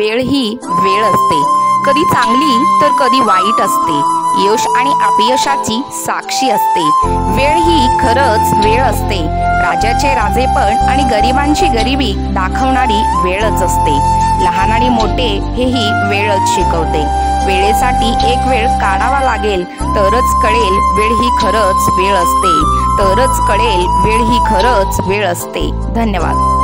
वेळ ही वेळ असते. कधी चांगली तर कधी वाईट असते. यश आणि अपयशाची साक्षी असते. वेळ ही खरंच वेळ असते. राजाचे राजेपण आणि गरिबांची गरिबी दाखवणारी वेळच असते. लहान आणि मोठे हेही वेळच शिकवते. वेळेसाठी एक वेळ काढावा लागेल तरच कळेल वेळ ही खरंच वेळ असते. तरच कळेल वेळ ही खरंच वेळ असते. धन्यवाद.